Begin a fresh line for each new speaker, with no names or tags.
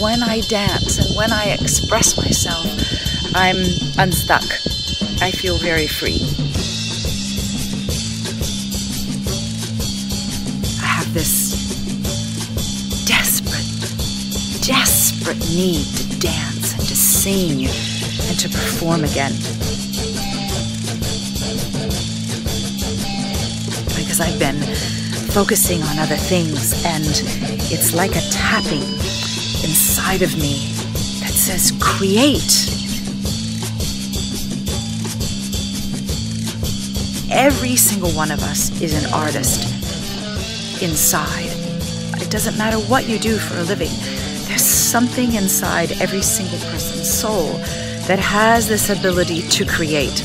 when I dance and when I express myself, I'm unstuck. I feel very free. I have this desperate, desperate need to dance and to sing and to perform again. Because I've been focusing on other things, and it's like a tapping inside of me that says, create. Every single one of us is an artist inside. It doesn't matter what you do for a living, there's something inside every single person's soul that has this ability to create.